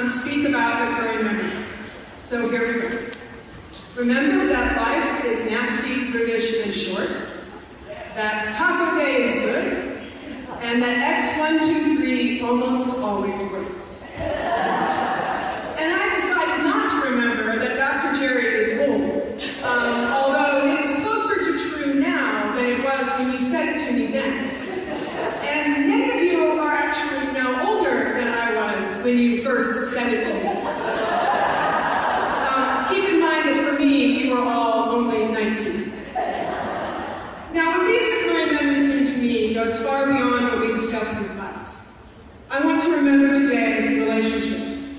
come speak about MacMurray memories. So here we go. Remember that life is nasty, brutish, and short, that taco day is good, and that X123 almost always works. And I decided not to remember that Dr. Jerry is old, um, although it's closer to true now than it was when you said it to me then. And many of you are actually now older than I was when you first said it to me. Um, keep in mind that for all only 19. Now, what these MacMurray memories mean to me goes far beyond what we discussed in class. I want to remember today relationships.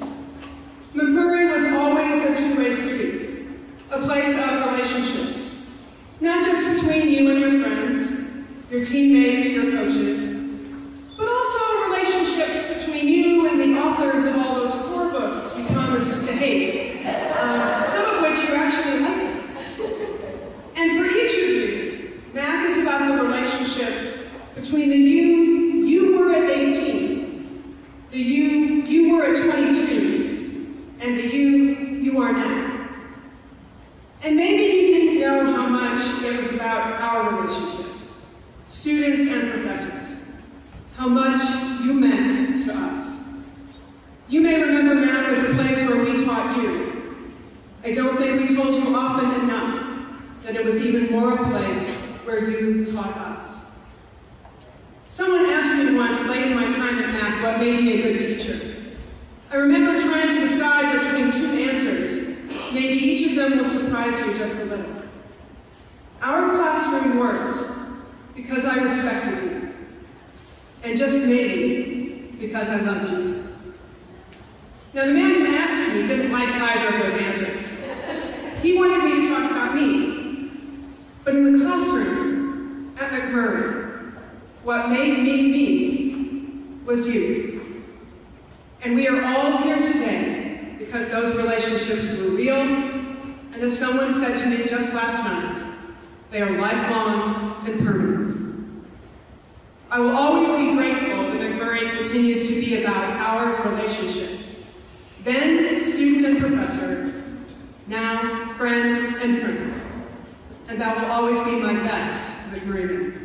MacMurray was always a two-way street, a place of relationships. Not just between you and your friends, your teammates, your coaches, but also relationships between you and the authors of all those core books you promised to hate, um, some of which you actually like. And for each of you, Mac is about the relationship between the you you were at 18, the you you were at 22, and the you you are now. And maybe you didn't know how much it was about our relationship, students and professors, how much you meant to us. You may remember Mac as a place where we taught you. I don't think we told you often enough that it was even more a place where you taught us. Someone asked me once, late in my time at Mac, what made me a good teacher. I remember trying to decide between two answers. Maybe each of them will surprise you just a little. Worked because I respected you. And just maybe because I loved you. Now, the man who asked me didn't like either of those answers. He wanted me to talk about me. But in the classroom at MacMurray, what made me me was you. And we are all here today because those relationships were real, and as someone said to me just last night, they are lifelong and permanent. I will always be grateful that MacMurray continues to be about our relationship. Then student and professor, now friend and friend. And that will always be my best MacMurray.